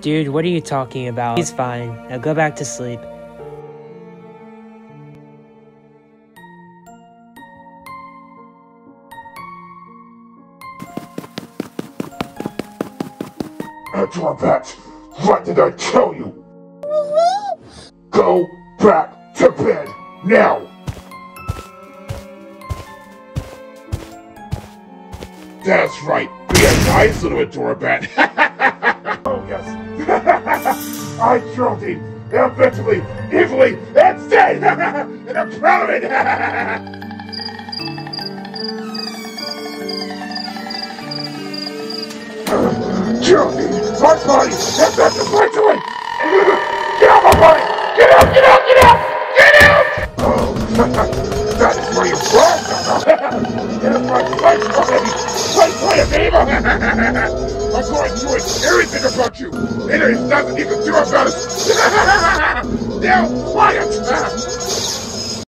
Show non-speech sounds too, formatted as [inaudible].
Dude, what are you talking about? He's fine. Now go back to sleep. Adorabat, what did I tell you? Go back to bed, now! That's right, be a nice little Adorabat. [laughs] oh yes, [laughs] I killed him, eventually, evilly, and dead! [laughs] and I'm proud of it! Johnny, my body has got to fight to it! Get out my body! Get out, get out, get out! Get out! Oh, that is where you're from! Get my fight already! Fight for you, baby! I'm going to everything about you, and there is nothing you can do about it! now, quiet!